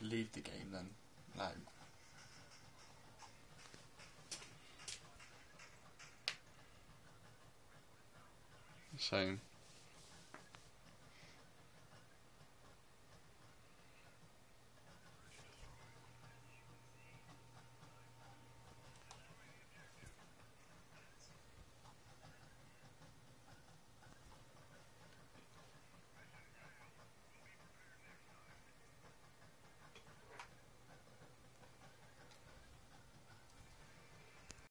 leave the game then? Like, same.